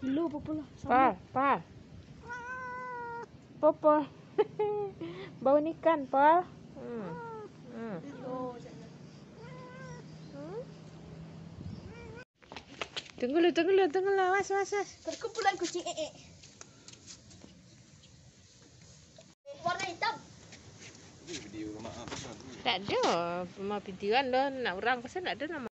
Lu Popol. Pal, pal. Popol. Bau ikan, pal. Hmm. Hmm. Tunggu lu, tunggu lu, tunggu lu. Was, was, was. Perkumpulan kucing ee. Warna hitam. Tak ada. Rumah videoan dah. Nak orang pasal tak ada nama.